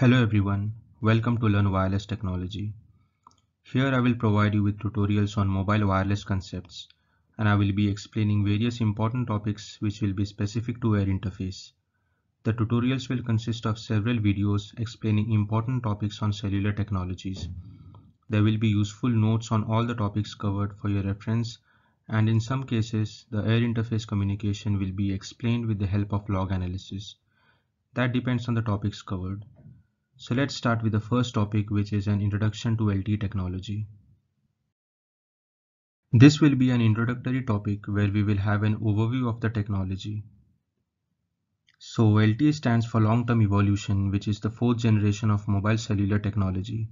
Hello everyone, welcome to Learn Wireless Technology. Here I will provide you with tutorials on mobile wireless concepts and I will be explaining various important topics which will be specific to air interface. The tutorials will consist of several videos explaining important topics on cellular technologies. There will be useful notes on all the topics covered for your reference and in some cases the air interface communication will be explained with the help of log analysis. That depends on the topics covered. So let's start with the first topic which is an introduction to LTE technology. This will be an introductory topic where we will have an overview of the technology. So LTE stands for long-term evolution which is the fourth generation of mobile cellular technology.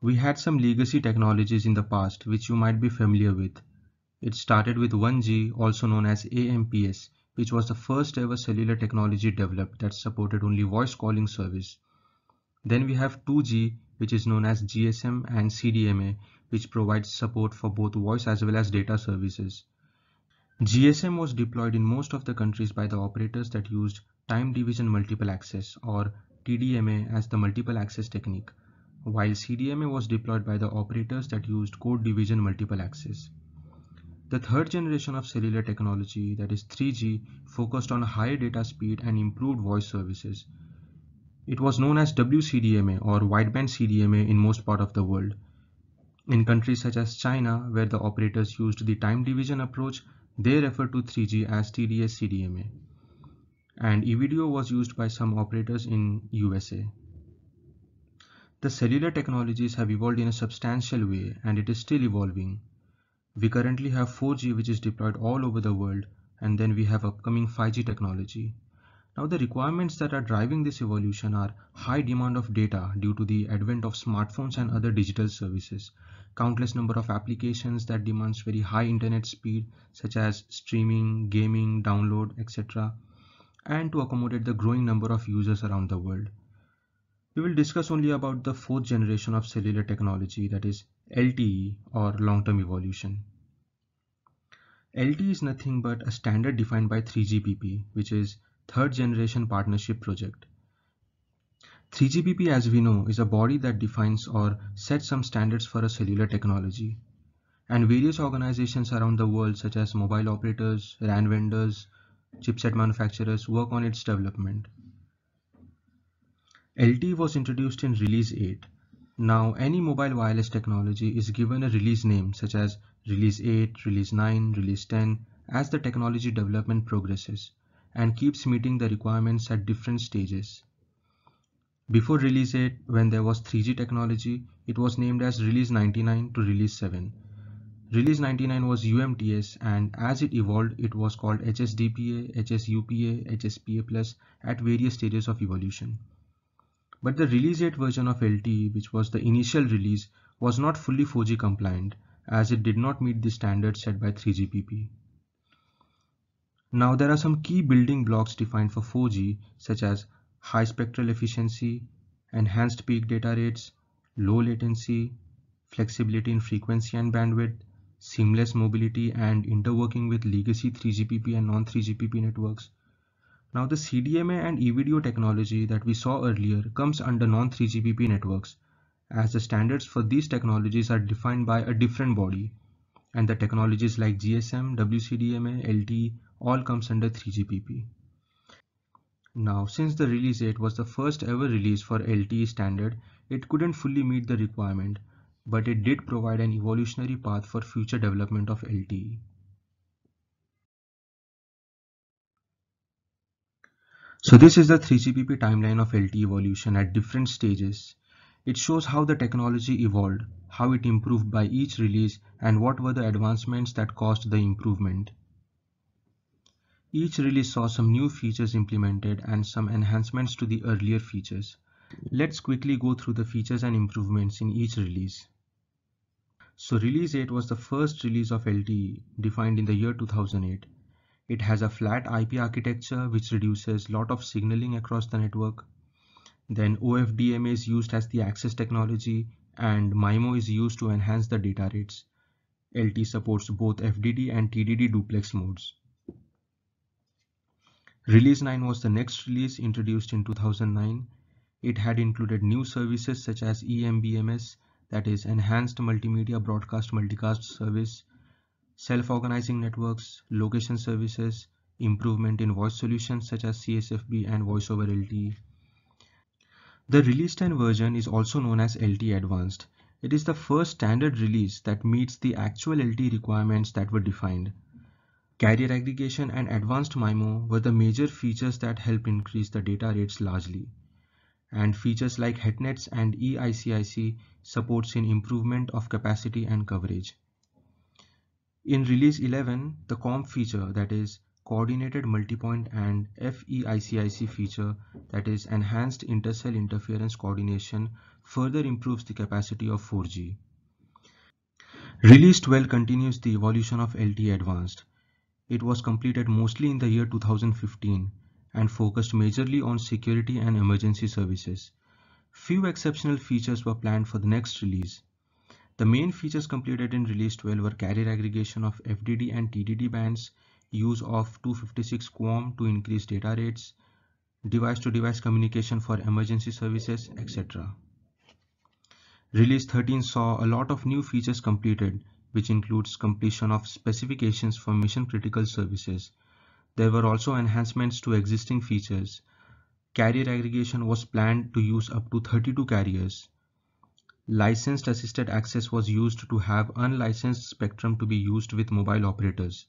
We had some legacy technologies in the past which you might be familiar with. It started with 1G also known as AMPS which was the first ever cellular technology developed that supported only voice calling service. Then we have 2G which is known as GSM and CDMA which provides support for both voice as well as data services. GSM was deployed in most of the countries by the operators that used time division multiple access or TDMA as the multiple access technique, while CDMA was deployed by the operators that used code division multiple access. The third generation of cellular technology, that is 3G, focused on higher data speed and improved voice services. It was known as WCDMA or wideband CDMA in most part of the world. In countries such as China, where the operators used the time division approach, they refer to 3G as TD-SCDMA. And EV-DO was used by some operators in USA. The cellular technologies have evolved in a substantial way and it is still evolving. We currently have 4G which is deployed all over the world and then we have upcoming 5G technology. Now the requirements that are driving this evolution are high demand of data due to the advent of smartphones and other digital services, countless number of applications that demands very high internet speed such as streaming, gaming, download, etc. and to accommodate the growing number of users around the world. We will discuss only about the fourth generation of cellular technology that is LTE or long-term evolution. LTE is nothing but a standard defined by 3GPP which is third generation partnership project. 3GPP as we know is a body that defines or sets some standards for a cellular technology and various organizations around the world such as mobile operators, RAN vendors, chipset manufacturers work on its development. LTE was introduced in Release 8. Now any mobile wireless technology is given a release name such as Release 8, Release 9, Release 10 as the technology development progresses and keeps meeting the requirements at different stages. Before Release 8, when there was 3G technology, it was named as Release 99 to Release 7. Release 99 was UMTS and as it evolved, it was called HSDPA, HSUPA, HSPA+, at various stages of evolution. But the Release 8 version of LTE, which was the initial release, was not fully 4G compliant as it did not meet the standards set by 3GPP. Now there are some key building blocks defined for 4G such as high spectral efficiency, enhanced peak data rates, low latency, flexibility in frequency and bandwidth, seamless mobility and interworking with legacy 3GPP and non-3GPP networks, now the CDMA and EV-DO technology that we saw earlier comes under non-3GPP networks as the standards for these technologies are defined by a different body and the technologies like GSM, WCDMA, LTE all comes under 3GPP. Now since the release 8 was the first ever release for LTE standard, it couldn't fully meet the requirement but it did provide an evolutionary path for future development of LTE. So this is the 3GPP timeline of LTE evolution at different stages. It shows how the technology evolved, how it improved by each release and what were the advancements that caused the improvement. Each release saw some new features implemented and some enhancements to the earlier features. Let's quickly go through the features and improvements in each release. So release 8 was the first release of LTE defined in the year 2008. It has a flat IP architecture which reduces lot of signaling across the network. Then OFDMA is used as the access technology and MIMO is used to enhance the data rates. LTE supports both FDD and TDD duplex modes. Release 9 was the next release introduced in 2009. It had included new services such as EMBMS, that is Enhanced Multimedia Broadcast Multicast Service, self-organizing networks, location services, improvement in voice solutions such as CSFB and Voice over LTE. The Release 10 version is also known as LTE Advanced. It is the first standard release that meets the actual LTE requirements that were defined. Carrier aggregation and advanced MIMO were the major features that help increase the data rates largely. And features like HETNETs and eICIC supports in improvement of capacity and coverage. In release 11, the COMP feature that is coordinated multipoint and FEICIC feature that is enhanced intercell interference coordination further improves the capacity of 4G. Release 12 continues the evolution of LTE Advanced. It was completed mostly in the year 2015 and focused majorly on security and emergency services. Few exceptional features were planned for the next release. The main features completed in release 12 were carrier aggregation of FDD and TDD bands, use of 256 QAM to increase data rates, device-to-device -device communication for emergency services, etc. Release 13 saw a lot of new features completed which includes completion of specifications for mission critical services. There were also enhancements to existing features. Carrier aggregation was planned to use up to 32 carriers. Licensed assisted access was used to have unlicensed spectrum to be used with mobile operators.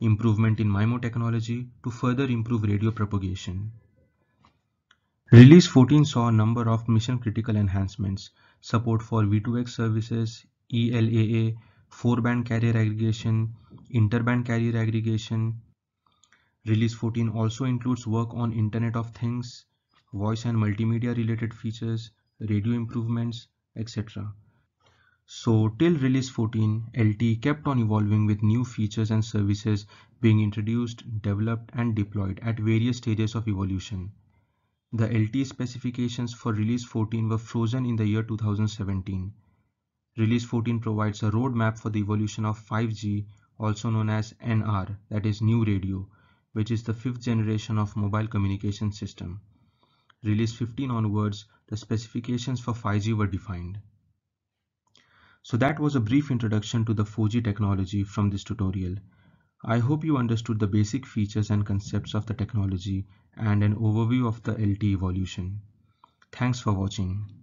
Improvement in MIMO technology to further improve radio propagation. Release 14 saw a number of mission critical enhancements, support for V2X services, ELAA, four-band carrier aggregation, interband carrier aggregation. Release 14 also includes work on Internet of Things, voice and multimedia related features, radio improvements, etc. So till release 14, LTE kept on evolving with new features and services being introduced, developed and deployed at various stages of evolution. The LTE specifications for release 14 were frozen in the year 2017. Release 14 provides a roadmap for the evolution of 5G, also known as NR, that is New Radio, which is the fifth generation of mobile communication system. Release 15 onwards, the specifications for 5G were defined. So that was a brief introduction to the 4G technology from this tutorial. I hope you understood the basic features and concepts of the technology and an overview of the LTE evolution. Thanks for watching.